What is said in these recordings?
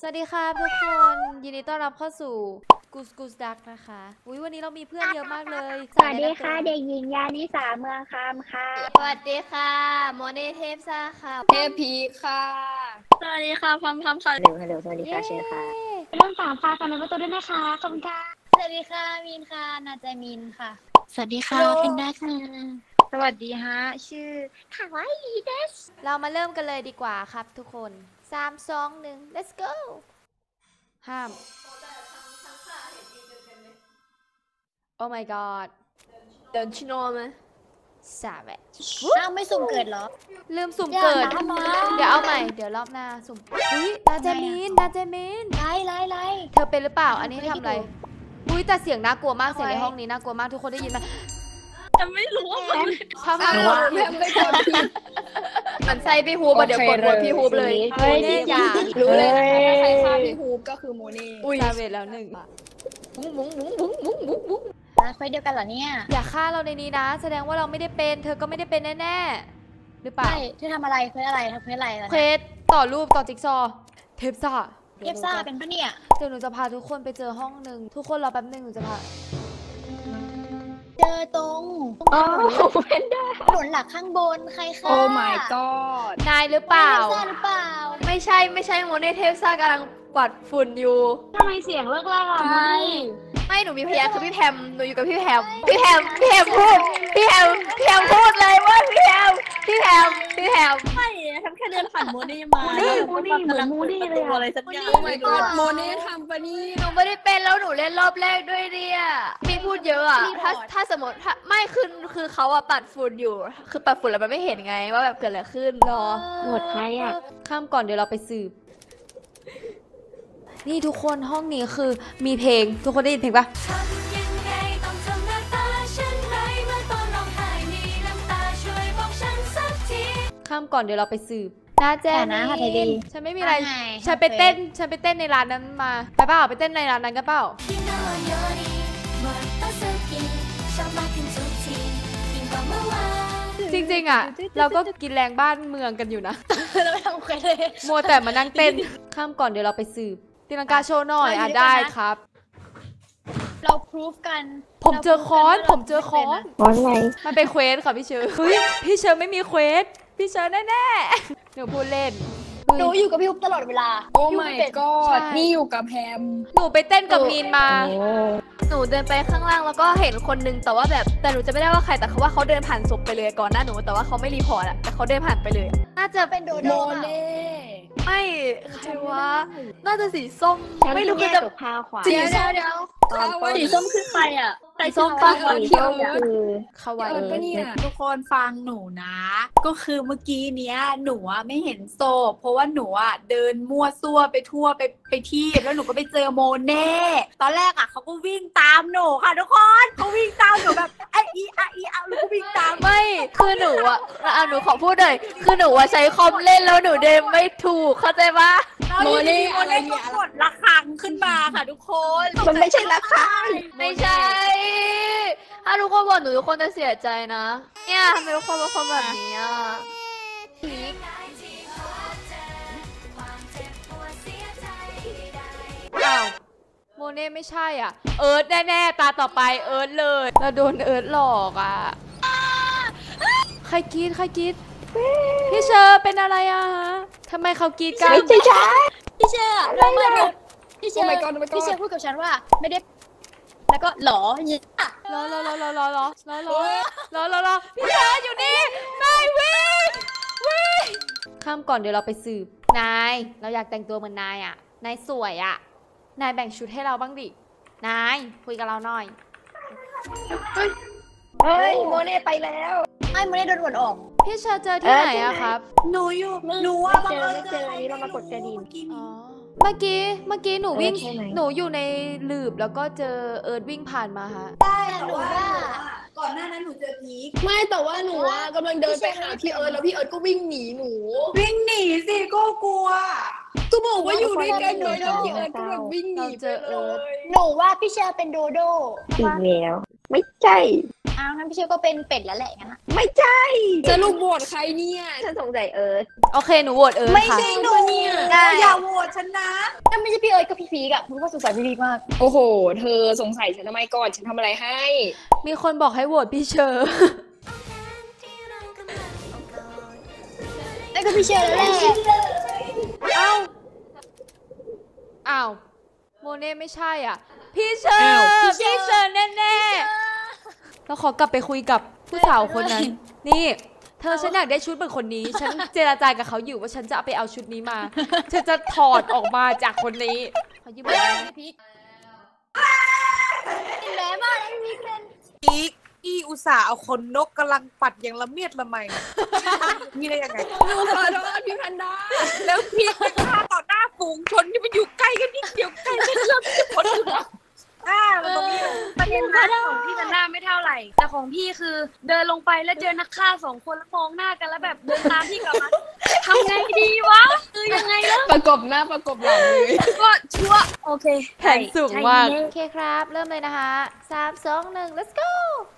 สวัสดีครับทุกคนยินดีต้อนรับเข้าสู่กูสกูสดักนะคะอุ้ยวันนี้เรามีเพื่อนเยอะมากเลยสวัสดีค่ะเด็กหญิงยานิสาเมืองคำค่ะ สวัสดีค่ะโมเนเทพซ่าค่ะเทพีค่ะ สวัสดีค่ะพัมพัมค่ะฮัลโหลฮัลโหลสวัสดีค่ะเชญค่ะเรื่องสามค่ะตอนนี้ประตูด้วยนะคะขอบคุณค่ะสวัสดีค่ะมินค่ะนาจามินค่ะ สวัสดีค่ะฮัลโหลพินดาค่ะสวัสดีฮะชื่อคาวาอิเดสเรามาเริ่มกันเลยดีกว่าครับทุกคน สามสองหนึ่ง let's go ห้าม oh my god เดินชิโนไหม savage อ้าวไม่สุ่มเกิดเหรอ ลืมสุ่มเกิด อย่านะเดี๋ยวเอาใหม่ เดี๋ยวรอบหน้าสุ่มอุ้ยนาเจมินนาเจมิน ไล่ไล่ไล่ เธอเป็นหรือเปล่า อันนี้ทำอะไร อุ้ยแต่เสียงน่ากลัวมาก เสียงในทำไมห้องนี้น่ากลัวมาก ทุกคนได้ยินไหม จะไม่รู้ว่ามันชอบหนูว่าแพมไม่กดผิดมันใส่พี่ฮูบอะเดี๋ยวกดโหวตพี่ฮูบเลยเฮ้ยนี่อย่ารู้เลยนะคะถ้าใครฆ่าพี่ฮูบก็คือโมเน่อุ้ยซาเวทแล้วหนึ่งมุ้งมุ้งมุ้งมุ้งมุ้งมุ้งมุ้งนะคุยเดียวกันเหรอเนี่ยอย่าฆ่าเราในนี้นะ แสดงว่าเราไม่ได้เป็น เธอก็ไม่ได้เป็นแน่ๆหรือเปล่าใช่เธอทำอะไรเควสอะไรทำเควสอะไรล่ะเควสต่อรูปต่อจิ๊กซอว์เทปซ่าเทพซ่าเป็นปะเนี่ยเดี๋ยวหนูจะพาทุกคนไปเจอห้องหนึ่งทุกคนรอแป๊บหนึงหนูจะพา เจอตรงโอ้เป็นได้ถนนหลักข้างบนใครค่ะ โอ้ my god นายหรือเปล่าเทพซ่าหรือเปล่าไม่ใช่ไม่ใช่โมเนเทพซ่ากำลังกวาดฝุ่นอยู่ ทำไมเสียงเลิกล่าอะไม่หนูมีพยานคือพี่แพมหนูอยู่กับพี่แพมพี่แพมพี่แพมพูดพี่แพมพี่แพมพูดเลยว่าพี่แพมพี่แพมพี่แพม ไม่แพมแค่เดินผ่านโมเน่มามูนี่มูนี่เหมือนมูนี่เลยตัวอะอะไรสักอย่างโอ้ my ไม่ god โมเน่ทำปะนี่หนูไม่ได้เป็นแล้วหนูเล่นรอบแรกด้วยเนี่ยมีพูดเยอะอะถ้าถ้าสมมติถ้าไม่คือคือเขาอะปัดฝุ่นอยู่ คือปัดฝุ่นแล้วมันไม่เห็นไงว่าแบบเกิดอะไรขึ้นรอหมดใครอะ ข้ามก่อนเดี๋ยวเราไปสืบ นี่ทุกคนห้องนี้คือมีเพลง ทุกคนได้ยินเพลงปะทำยังไงต้องทำหน้าตาเช่นไรเมื่อตอนร้องไห้มีน้ำตาช่วยบอกฉันสักทีข้ามก่อนเดี๋ยวเราไปสืบนาแจแต่นะค่ะไทยดีฉันไม่มีอะไร ว่าไงฉันไปเต้น ฉันไปเต้นในร้านนั้นมา ไปเปล่าไปเต้นในร้านนั้นกันเปล่า ริงๆอะ เราก็กินแรงบ้านเมืองกันอยู่นะเราไม่ทำเควสเลยมัวแต่มานั่งเต้นข้ามก่อนเดี๋ยวเราไปสืบตีลังกาโชว์หน่อยอะได้ครับ เราพรูฟกัน ผมเจอค้อน ผมเจอค้อนร้อนอะไรมันเป็นเควสค่ะพี่เชอร์เฮ้ยพี่เชอร์ไม่มีเควสพี่เชอร์แน่ๆหนูพูดเล่นหนูอยู่กับพี่ฮุบตลอดเวลา โอ้พี่ฮุบ my เป็น god นี่อยู่กับแพมหนูไปเต้นกับมีนมาโอ้ หนูเดินไปข้างล่างแล้วก็เห็นคนนึงแต่ว่าแบบแต่หนูจะไม่ได้ว่าใครแต่เขาว่าเขาเดินผ่านศพไปเลยก่อนหน้าหนูแต่ว่าเขาไม่รีพอร์ตอะแต่เขาเดินผ่านไปเลย น่าจะเป็นโดโดโมเน่ ไม่ใครวะ น่าจะสีส้มฉันไม่รู้แยคืกอจะกับข้าวขวาสีเดี๋ยวเดี๋ยวเดี๋ยวตอนต้นสีส้มขึ้นไปอะสีส้มปะสีส้มคือคาวาเออิอปะเนี่ยทุกคนฟังหนูนะ ก็คือเมื่อกี้เนี้ย หนูอะไม่เห็นศพเพราะว่าหนูอะเดินมั่วซั่วไปทั่วไปไปที่แล้วหนูก็ไปเจอโมเน่ ตอนแรกอะเขาก็วิ่งตามหนูค่ะทุกคนเขาวิ่งตามหนูแบบไออี ไม่คือหนูอะอะหนูขอพูดหน่อยคือหนูอะใช้คอมเล่นแล้วหนูเดินไม่ถูกเข้าใจปะแล้วอยู่ดีๆโมเน่ก็กดระฆังขึ้นมาค่ะทุกคนมันไม่ใช่ราคาไม่ใช่ ถ้าทุกคนบอกหนูทุกคนจะเสียใจนะ เนี่ยทำไมทุกคนเป็นคนแบบนี้อะอ้าวโมเน่ไม่ใช่อะ เอิร์ธแน่ๆตาต่อไปเอิร์ธเลยเราโดนเอิร์ธหลอกอะ ใครกรีดใครกรีดพี่เชอร์เป็นอะไรอะฮะทำไมเขากรีดกันไม่ใช่ใช่พี่เชื่อเราไม่รู้พี่เชื่อ Oh my god Oh my god พี่เชื่อพูดกับฉันว่าไม่ได้ แล้วก็หรออย่างนี้อะรอรอรอรอรอรอรอรอรอรอรอพี่เชอร์อยู่นี่นายวิ่งวิ่งข้ามก่อนเดี๋ยวเราไปสืบนายเราอยากแต่งตัวเหมือนนายอะนายสวยอะนายแบ่งชุดให้เราบ้างดินายคุยกับเราหน่อย เฮ้ย โมเน่ไปแล้ว ไม่ไม่ได้โดนวนออก พี่เชอร์เจอที่ไหนอะครับ หนูอยู่หนูไม่ว่าเจอไม่เจออันนี้เรามากดกระดิ่ง อ๋อ เมื่อกี้ เมื่อกี้หนูวิ่งเออใช่ไหม หนูอยู่ในหลืบแล้วก็เจอเอิร์ธวิ่งผ่านมาฮะแต่หนูว่าก่อนหน้านั้นหนูเจอพีคไม่แต่ว่าหนูอะกำลังเดินไปหาพี่เอิร์ธแล้วพี่เอิร์ธก็วิ่งหนีหนู วิ่งหนีสิก็กลัว ก็บอกว่าอยู่ด้วยกันเลยแล้วพี่เอิร์ธก็แบบวิ่งหนีเราเจอเอิร์ธหนูว่าพี่เชอร์เป็นโดโดอีกแล้ว ไม่ใช่อ้าวงั้นพี่เชอร์ก็เป็นเป็ดแล้วแหละงั้นอะไม่ใช่สรุปโหวตใครเนี่ยฉันสงสัยเอิร์ธโอเคหนูโหวตเอิร์ธไม่ค่ะใช่หนูเนี่ยอย่าโหวตฉันนะถ้าไม่ใช่พี่เอิร์ธก็พี่พีกอะหนูก็สงสัยพี่พีกมาก โอ้โห เธอสงสัยฉันทำไมก่อนฉันทำอะไรให้ มีคนบอกให้โหวตพี่เชอร์นั่นก็พี่เชอร์แล้วแหละ เอ้าอ้าวโมเน่ไม่ใช่อะ พี่เชอร์อ้าวพี่เชอร์แน่ๆเราขอกลับไปคุยกับผู้สาวคนนั้น นี่ เธอฉันอยากได้ชุดเหมือนคนนี้ ฉันเจรจากับเขาอยู่ว่าฉันจะเอาไปเอาชุดนี้มา ฉันจะถอดออกมาจากคนนี้ขอยืมหน่อยได้ไหมพี่แม่มากนะพี่พีกเป็น อีก อีอุตส่าห์เอาคนนกกำลังปัดอย่างละเมียดละไมนี่ได้ยังไงหนูขอโทษพี่แพนด้าแล้วพี่ไปฆ่าต่อหน้าฝูงชนที่มันอยู่ใกล้กันนิดเดียวใกล้กันเริ่มจะพ้นอยู่แล้วอ่ามันตรงนี้ประเด็นนะของพี่กันหน้าไม่เท่าไหร่ แต่ของพี่คือ เดินลงไปแล้วเจอนักฆ่าสองคนแล้วมองหน้ากันแล้วแบบเดินตามพี่กลับมาทำไงดีวะคือยังไงแล้วประกบหน้าประกบหลังเลยก็ชั่วโอเคแผนสูงมากใช่โอเคครับ เริ่มเลยนะคะสามสองหนึ่ง let's go ส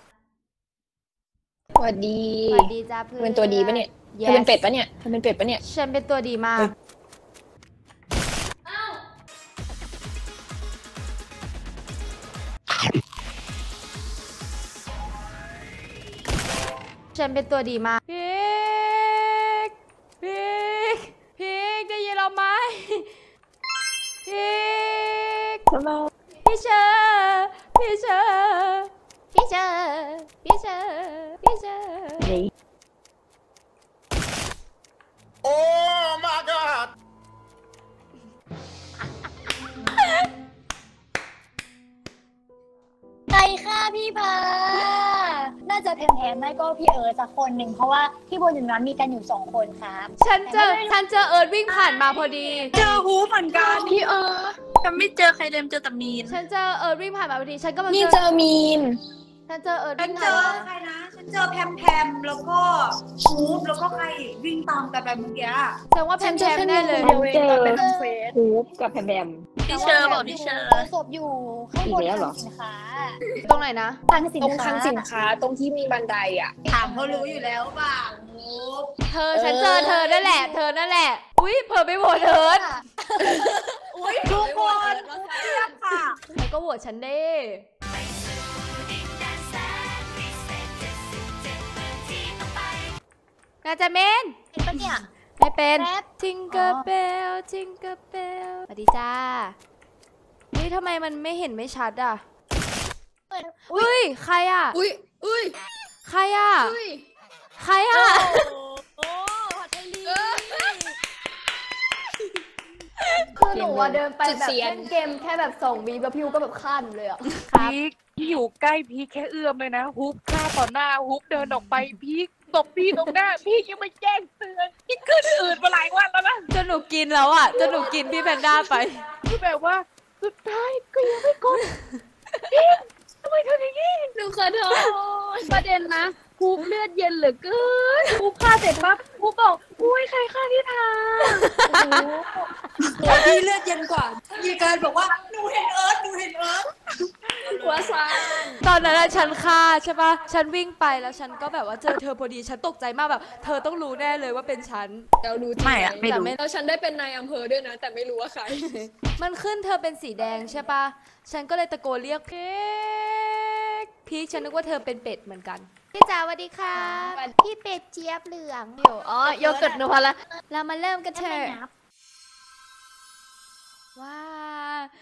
วัสดีสวัสดีจ้าเพื่อนเป็นตัวดีปะเนี่ยเธ Yes อเป็นเป็ดปะเนี่ยเธอเป็นเป็ดปะเนี่ย ฉันเป็นตัวดีมาก ฉันเป็นตัวดีมากพีก พี่พา น่าจะแพงๆไม่ก็พี่เอิร์ธสักคนหนึ่งเพราะว่าที่บนถึงนั้นมีกันอยู่สองคนครับฉันเจอฉันเจอเอิร์ดวิ่งผ่านมาพอดี เจอหูเหมือนกันพี่เอิร์ธฉันไม่เจอใครเลยเจอแต่มีนฉันเจอเอิร์ดวิ่งผ่านมาพอดี ฉันก็มานี่เจเจออมีน ฉันเจอเอิร์ดฉันวิ่งเจผ่านอมาใครนะ ฉันเจอแพมแพมแล้วก็ชูบแล้วก็ใครวิ่งตามกันไปเมื่อกี้อะแสดงว่าแพมแพมแน่เลยฉันเจอเป็นเควสฮูปกับแพมแพม พี่เชอร์บอกพี่เชอร์ ศพอยู่ข้างบนอีกแล้วเหรอคลังสินค้าตรงไหนนะ คลังสินตรงคค้าลังสินค้าตรงที่มีบันไดอะ ถามเขารู้อยู่แล้วเปล่าหูเธอฉันเจอเธอนั่นแหละ เธอนั่นแหละ อุ้ยเผลอไปโหวตเอิร์ดอุ้ยทุกคนเรียกค่ะเธอก็โหวตฉันเด้น่าจะเมนเห็นปะเนี่ย ไม่เป็นแป๊บจิงเกอร์เบลจิงเกอร์เบลสวัสดีจ้าอุ้ยทำไมมันไม่เห็นไม่ชัดอะอุ้ยใครอะอุ้ยอุ้ยใครอะอุ้ยใครอะคือหนูอะเดินไปจุดแบบเสียเล่นนเกมแค่แบบสองวีแบบพิวก็แบบฆ่าหนูเลยอะพีคพี่อยู่ใกล้พีคแค่เอื้อมเลยนะฮุบฆ่าต่อหน้าฮุบเดินออกไปพีคตบพี่ตรงหน้า พี่ยังไม่แจ้ง กินแล้วอะจนหนูกินพี่แพนด้าไป คือแบบว่าสุดท้ายก็ยังไม่กดทำไมทำอย่างนี้หนูขอโทษประเด็นนะฮูปเลือดเย็นเหลือเกินฮูปฆ่าเสร็จปั๊บฮูปบอกอุ้ยใครฆ่าพี่ทา ตัวพี่เลือดเย็นกว่ามีการบอกว่าหนูเห็นเอิร์ธหนูเห็นเอิร์ธหัวซานตอนนั้นอะฉันฆ่าใช่ปะฉันวิ่งไปแล้วฉันก็แบบว่าเจอเธอพอดีฉันตกใจมากแบบ เธอต้องรู้แน่เลยว่าเป็นฉัน เรารู้ที่ไม่อะหนไม่รู้ แต่ไม่แล้วฉันได้เป็นนายอำเภอด้วยนะ แต่ไม่รู้ว่าใคร มันขึ้นเธอเป็นสีแดงใช่ปะฉันก็เลยตะโกนเรียกพีกพีคฉันนึกว่าเธอเป็นเป็ดเหมือนกัน พี่จ๋าสวัสดีค่ะ พี่เป็ดเจี๊ยบเหลือง อยู่ อ๋อ โยเกิร์ตหนูพอละเรามาเริ่มกันเถไม่อะนับ ว้า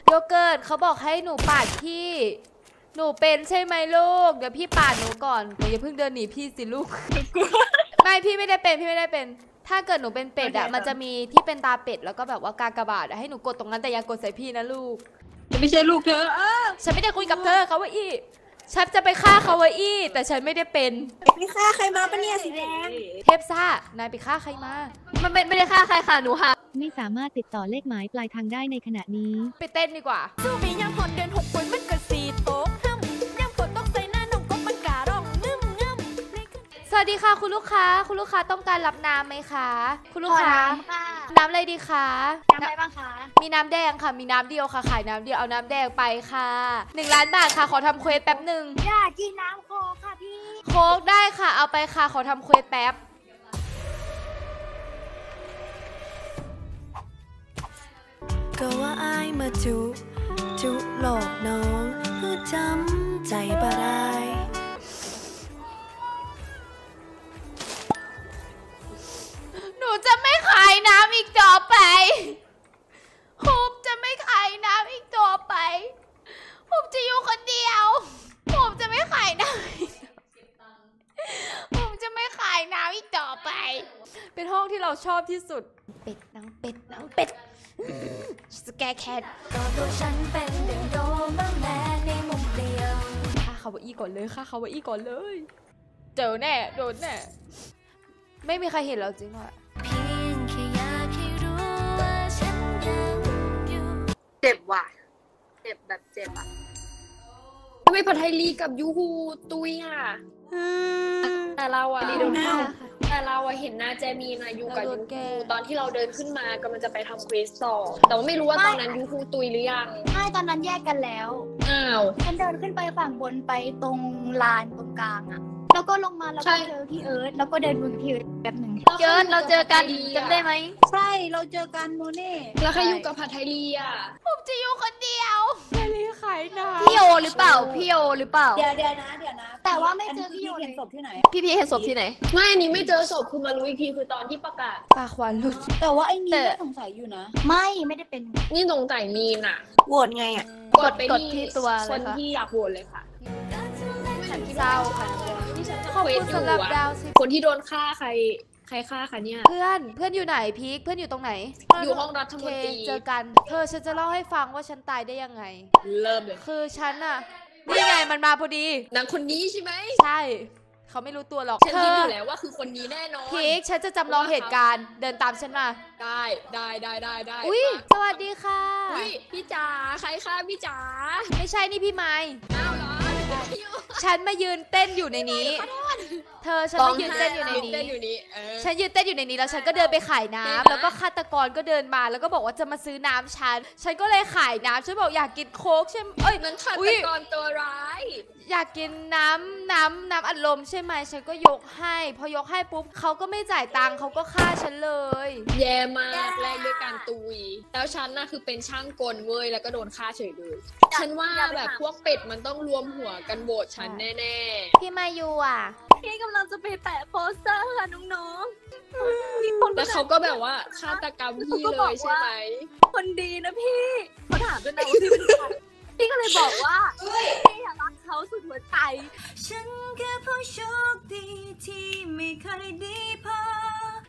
โยเกิร์ตเขาบอกให้หนูปาดพี่ หนูเป็นใช่ไหมลูก เดี๋ยวพี่ปาดหนูก่อนหนูอย่าเพิ่งเดินหนีพี่สิลูกไม่พี่ไม่ได้เป็นพี่ไม่ได้เป็น ถ้าเกิดหนูเป็นเป็ดอะมันจะมีที่เป็นตาเป็ดแล้วก็แบบว่ากากบาทอะให้หนูกดตรงนั้นแต่อย่ากดใส่พี่นะลูกจะไม่ใช่ลูกเธอเออฉันไม่ได้คุยกับเธอเขาว่าอี้ฉันจะไปฆ่าเขาว่าอี้แต่ฉันไม่ได้เป็นพี่ฆ่าใครมาปะเนี่ยสีแดง เทพซ่านายไปฆ่าใครมา มันไม่ไม่ได้ฆ่าใครค่ะหนูหา ไม่สามารถติดต่อเลขหมายปลายทางได้ในขณะนี้ ไปเต้นดีกว่าสู้มียามหอดเดือนหกฝนมันก็สีตกห้ำยามฝนตกใส่หน้าน้องกบมันการ้องงึมงึมสวัสดีค่ะคุณลูกค้า คุณลูกค้าต้องการรับน้ำไหมคะ คุณลูกขอค้าน้ำค่ะน้ำอะไรดีคะน้ำอะไรบ้างคะ มีน้ำแดงค่ะ มีน้ำเดียวค่ะ ขายน้ำเดียว เอาน้ำแดงไปค่ะหนึ่งล้านบาทค่ะ ขอทำเควสแป๊บหนึ่งอยากกินน้ำโคกค่ะพี่ โค้กได้ค่ะ เอาไปค่ะ ขอทำเควสแป๊บ ก็ว่าอายมาจุ จุหลอกน้องเพื่อจำใจบ่ได้หนูจะไม่ขายน้ำอีกต่อไปฮูบจะไม่ขายน้ำอีกต่อไปฮูบจะอยู่คนเดียวฮูบจะไม่ขายน้ำอีกฮูบจะไม่ขายน้ำอีกต่อไป เป็นห้องที่เราชอบที่สุด เป็ดนางเป็ดนางเป็ดส แกแคทก็ตัวฉันเป็นเด็กโดมาแม่ในมุมเดียวค่าคาวาอี้ก่อนเลยค่าคาวาอี้ก่อนเลย เจอแน่โดนแน่ไม่มีใครเห็นเราจริงอะเพียงแค่อยากให้รู้ว่าฉันยังอยู่เจ็บว่ะ เจ็บแบบเจ็บอะทำไมผัดไทยลีกับยูฮูตุย อะแต่เราอะดีโดนฆ่าแต่เราอะเห็นหน้าแจมีนายูกับเราโดยูนแกล้ฮูงตอนที่เราเดินขึ้นมากำลังจะไปทำเควสต่อ แต่ว่าไม่รู้ว่าตอนนั้นยูฮูตุยหรือยัง ใช่ตอนนั้นแยกกันแล้ว อ้าว ฉันเดินขึ้นไปฝั่งบนไปตรงลานตรงกลางอะ แล้วก็ลงมาแล้วใช่ก็เจอพี่เอิร์ธแล้วก็เดินวนกับพี่เอิร์ธแบบหนึ่งเจอเราเจอกันจำได้ไหมใช่เราเจอกันโมเน่แล้วใครอยู่กับผัดไทยลีอะผมจะอยู่คนเดียวไม่รีขายน้ำพี่โยหรือเปล่าพี่โยหรือเปล่าเดี๋ยวเดี๋ยวนะเดี๋ยวนะแต่ว่าไม่เจอพี่โยเห็นเลยศพที่ไหน พี่พีเห็นศพที่ไหนไม่อันนี้ไม่เจอศพคือมารู้อีกทีคือตอนที่ประกาศปากหวานหลุดแต่ว่าไอ้นี่แต่ก็สงสัยอยู่นะ ไม่ไม่ได้เป็นนี่สงสัยมีนอะโหวตไงอะกดไปกดที่ตัวเลยคนค่ะที่อยากโหวตเลยค่ะฉันเศร้าค่ะ ที่ฉันจะขอบเควคุสณอยู่สำหรับอะดาวสิคนที่โดนฆ่าใคร ใครฆ่าคะเนี่ย เพื่อนเพื่อนอยู่ไหนพีคเพื่อนอยู่ตรงไหนอยู่ห้องรัฐโอมเค นตรีเจอกัน เธอฉันจะเล่าให้ฟังว่าฉันตายได้ยังไง เริ่มเลยคือฉันอะนี่ไงมันมาพอดี นางคนนี้ใช่ไหมใช่ เขาไม่รู้ตัวหรอกฉันเธคิดออยู่แล้วว่าคือคนนี้แน่นอน พีคฉันจะจำลองเหตุการณ์ เดินตามฉันมา ได้ได้ได้ได้ได้อุ้ยมาสวัสดีค่ะ อุ้ยพี่จ๋าใครฆ่าพี่จ๋าไม่ใช่นี่พี่ไม้อ้าวเหรอพี่ ฉันมายืนเต้นอยู่ในนี้ เธอฉันมายืนเต้นอยู่ในเต้นนี้อยู่นี้เออฉันยืนเต้นอยู่ในนี้แล้วฉันก็เดินไปขายน้ำเต้นนะแล้วก็ฆาตกรก็เดินมาแล้วก็บอกว่าจะมาซื้อน้ำฉัน ฉันก็เลยขายน้ำฉันบอกอยากกินโค้กใช่ไหมเอ้ยนั้นฆาอุ๊ตยกรตัวร้าย อยากกินน้ำน้ำน้ำอัดลมใช่ไหมฉันก็ยกให้ พอยกให้ปุ๊บเขาก็ไม่จ่ายตังค์เขาก็ฆ่าฉันเลย แย่มากแรกด้วยการตุย แล้วฉันน่ะคือเป็นช่างกลเว้ยแล้วก็โดนฆ่าเฉยเลยฉันว่าแบบพวกเป็ดมันต้องรวมหัวกันโหวตฉันแน่พี่มายูอะ พี่กำลังจะไปแปะโปสเตอร์ค่ะน้องๆแล้วเขาก็แบบว่าฆาตกรรมพี่เลยใช่ไหมๆคนดีนะพี่เขาถามด้วยนะว่าพี่เป็นใครพี่ก็เลยบอกว่าพี่อะรักเขาสุดหัวใจ ฉันแค่ผู้โชคดีที่ไม่เคยดีพอ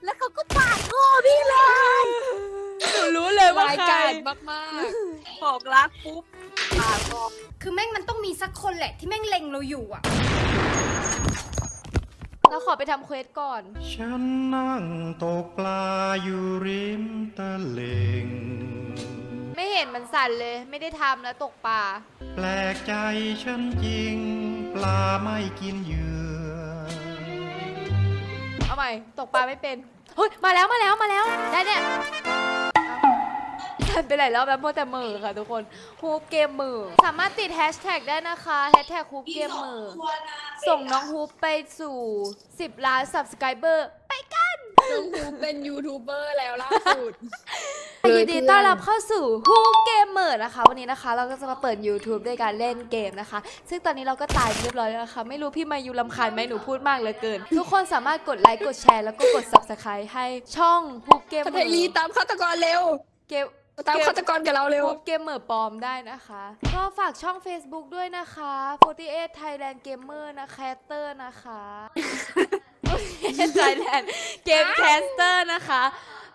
แล้วเขาก็ปาดคอพี่เลยหนูรู้เลยว่าร้ายใครกาจมากบอกรักปุ๊บปาดคอคือแม่งมันต้องมีสักคนแหละที่แม่งเล็งเราอยู่อะ แล้วขอไปทำเควสก่อน ฉันนั่งตกปลาอยู่ริมตะเลงไม่เห็นมันสั่นเลย ไม่ได้ทำแล้วตกปลา แปลกใจฉันจริง ปลาไม่กินเหยื่อ เอาใหม่ ตกปลาไม่เป็น เฮ้ย มาแล้วมาแล้วมาแล้ว ได้เนี่ยฉันไปไหนแล้วแบบโมวแต่มือค่ะทุกคนฮูปเกมมือ สามารถติดแฮชแท็กได้นะคะแฮชแท็กฮูปเกมมือ ส่งน้องฮูปไปสู่ 10 ล้าน subscriber ไปกันๆน้องฮูเป็นยูทูบเบอร์แล้วล่าสุด ยินดีต้อนรับเข้าสู่ฮูปเกมเมอร์นะคะ วันนี้นะคะ เราก็จะมาเปิด YouTube ด้วยการเล่นเกมนะคะ ซึ่งตอนนี้เราก็ตายเรียบร้อยแล้วนะคะไม่รู้พี่มายูรำคาญไหมหนูพูดมากเหลือเกิน ทุกคนสามารถกดไลค์กดแชร์แล้วก็กด subscribe ให้ช่องฮูปเกมพัเมทอร์ลีตามฆาตกรเร็ว เกม ตามฆาตกรกับเราเร็วฮูปเกมเมอร์ปลอมได้นะคะ ก็ฝากช่อง Facebook ด้วยนะคะ 48 Thailand Gamer นะ caster นะคะ48 Thailand Game Caster นะคะ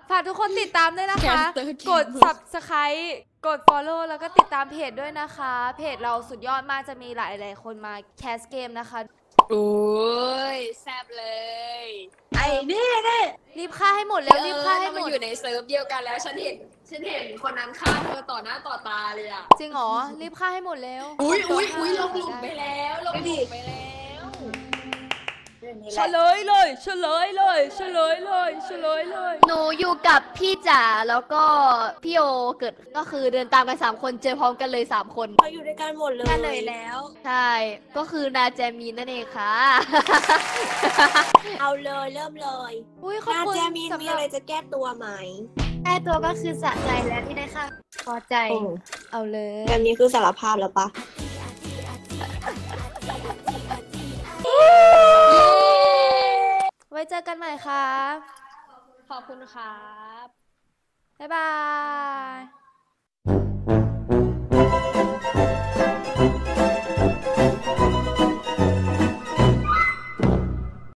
ฝากทุกคนติดตามด้วยนะคะ Caster กด Gamer subscribe กด follow แล้วก็ติดตามเพจด้วยนะคะ เพจเราสุดยอดมากจะมีหลายหลายๆคนมา cast เกมนะคะ โอ้ยแซบเลย ไอ้นี่นี่รีบฆ่าให้หมดแล้วรีบฆ่าให้หมมันอยู่ใน serv เดียวกันแล้วฉันเห็น ฉันเห็นคนนั้นฆ่าเธอต่อหน้าต่อตาเลยอะ จริงเหรอ รีบฆ่าให้หมดแล้วอุ้ยอุ้ยอุ้ยลงหลุมไปแล้วลงหลุมไปแล้วอย่างนี้แหเฉละลยเลยเฉลยเลยเฉลยเลยเฉลยเลย หนูอยู่กับพี่จ๋าแล้วก็พี่โอเกิดก็คือเดินตามกันสามคนเจอพร้อมกันเลยสามคนเราอยู่ด้วยกันหมดเลยกันเลยแล้ว ใช่ ก็คือนาแจมีนนั่นเองค่ะ เอาเลยเริ่มเลยอุ้ยขอบนาคุณแจมีนสำมีหรับอะไรจะแก้ตัวไหม แค่ตัวก็คือสะใจแล้วที่ได้ค่ะพอใจโอ้เอาเลยแบบนี้คือสารภาพแล้วปะไว้เจอกันใหม่ครับ ขอบคุณครับ บ๊ายบาย